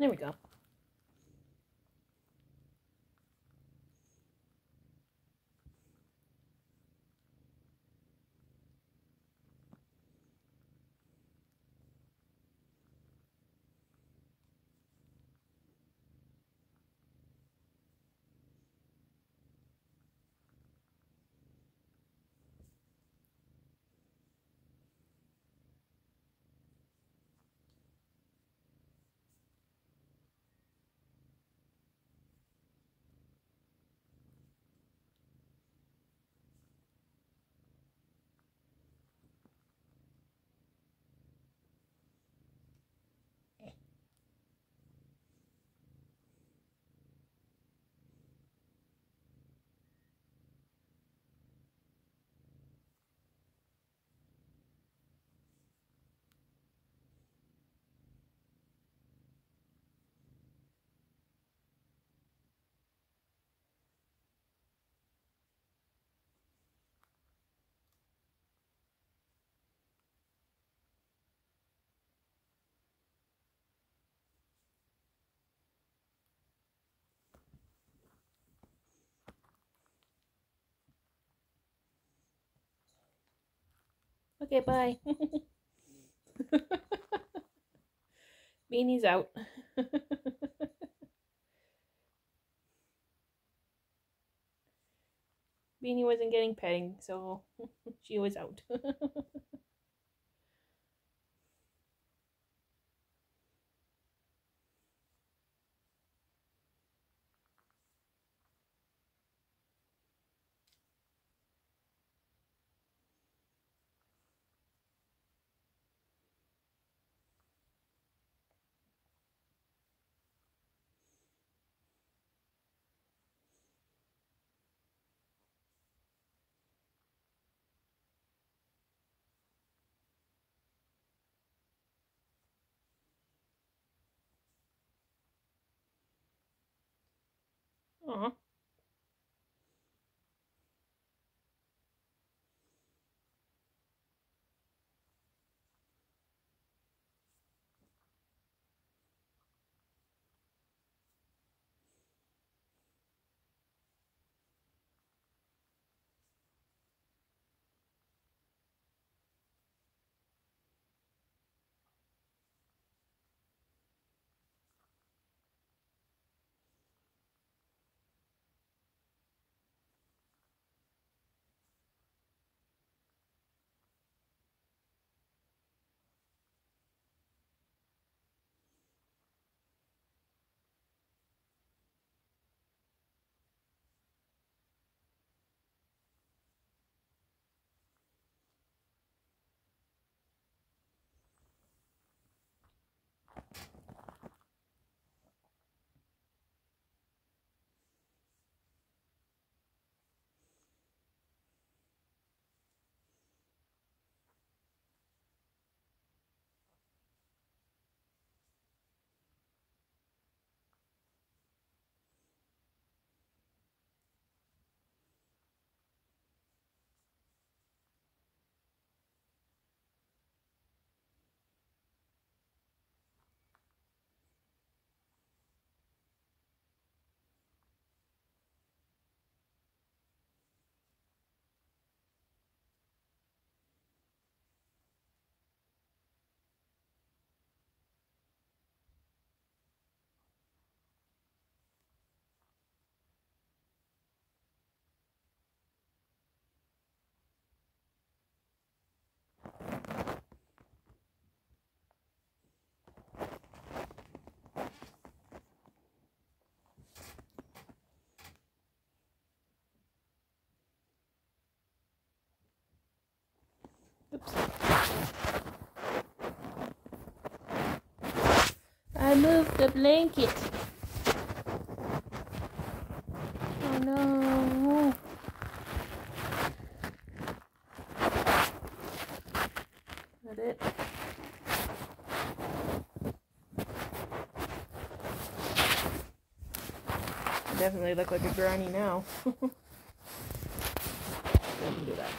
There we go. Okay, bye. Beanie's out. Beanie wasn't getting petting, so she was out. Aw. I moved the blanket. Oh no. That it? I definitely look like a granny now. Let me do that.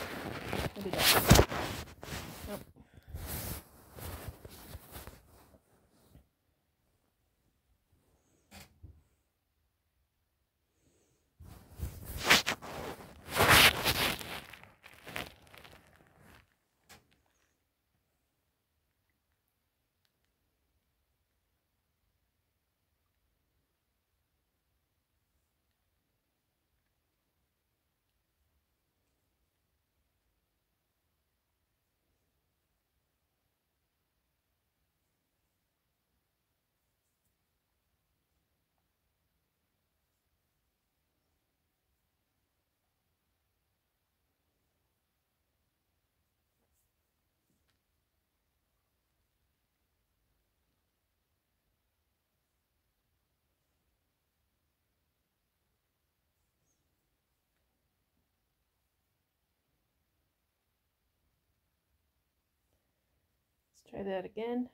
I'll do that. Try that again.